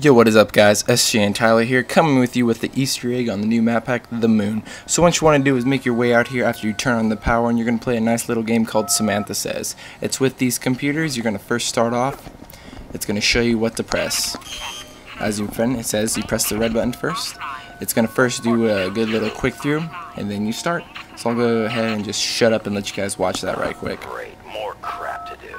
Yo, what is up guys? SJ and Tyler here, coming with you with the Easter egg on the new map pack, The Moon. So what you want to do is make your way out here after you turn on the power and you're going to play a nice little game called Samantha Says. It's with these computers, you're going to first start off, it's going to show you what to press. As you friend, it says you press the red button first. It's going to first do a good little quick through, and then you start. So I'll go ahead and just shut up and let you guys watch that right quick. Great, more crap to do.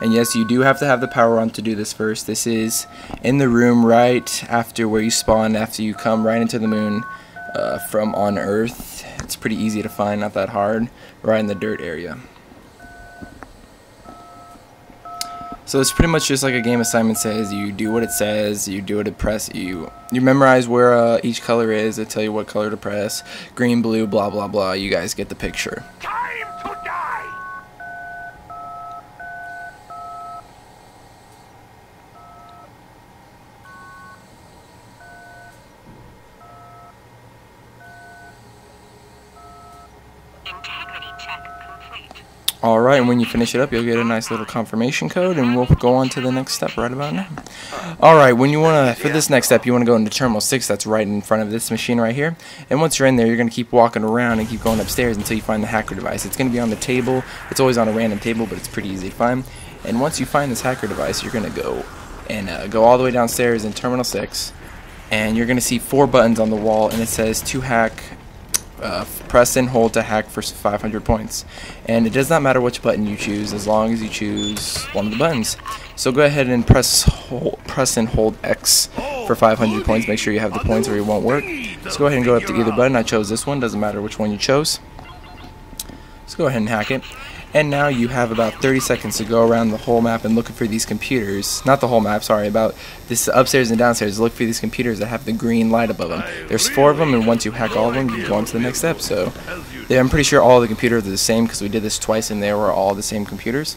And yes, you do have to have the power on to do this first. This is in the room right after where you spawn, after you come right into the moon uh, from on Earth. It's pretty easy to find, not that hard, right in the dirt area. So it's pretty much just like a game assignment says. You do what it says. You do what it press. You you memorize where uh, each color is. They tell you what color to press. Green, blue, blah blah blah. You guys get the picture. Complete. Alright, and when you finish it up, you'll get a nice little confirmation code, and we'll go on to the next step right about now. Alright, when you want to, for this next step, you want to go into Terminal 6, that's right in front of this machine right here. And once you're in there, you're going to keep walking around and keep going upstairs until you find the hacker device. It's going to be on the table. It's always on a random table, but it's pretty easy to find. And once you find this hacker device, you're going to go and uh, go all the way downstairs in Terminal 6. And you're going to see four buttons on the wall, and it says to hack uh, press and hold to hack for 500 points. And it does not matter which button you choose as long as you choose one of the buttons. So go ahead and press hold, press and hold X for 500 points. Make sure you have the points or it won't work. So go ahead and go up to either button. I chose this one. Doesn't matter which one you chose. So go ahead and hack it. And now you have about 30 seconds to go around the whole map and looking for these computers. Not the whole map, sorry, about this upstairs and downstairs. Look for these computers that have the green light above them. There's four of them, and once you hack all of them, you go on to the next step. So, yeah, I'm pretty sure all the computers are the same because we did this twice and they were all the same computers.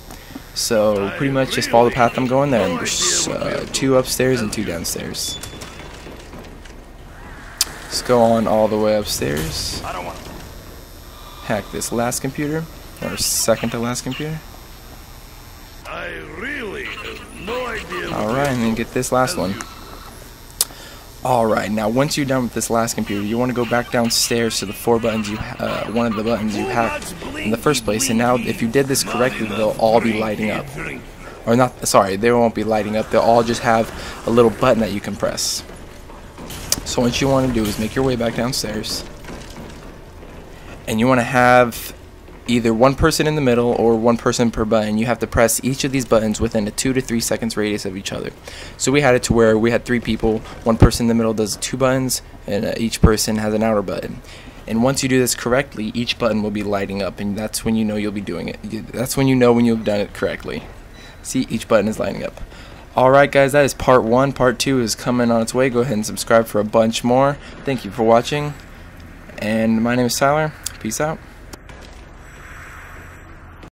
So, pretty much just follow the path I'm going there. There's uh, two upstairs and two downstairs. Let's go on all the way upstairs. I don't want Hack this last computer, or second to last computer. I really have no idea. Alright, and then get this last one. Alright, now once you're done with this last computer, you want to go back downstairs to the four buttons you, uh, one of the buttons you hacked in the first place. And now, if you did this correctly, they'll all be lighting up. Or not, sorry, they won't be lighting up. They'll all just have a little button that you can press. So what you want to do is make your way back downstairs. And you want to have either one person in the middle or one person per button. You have to press each of these buttons within a two to three seconds radius of each other. So we had it to where we had three people. One person in the middle does two buttons, and uh, each person has an outer button. And once you do this correctly, each button will be lighting up, and that's when you know you'll be doing it. That's when you know when you've done it correctly. See, each button is lighting up. Alright guys, that is part one. Part two is coming on its way. Go ahead and subscribe for a bunch more. Thank you for watching. And my name is Tyler. Peace out.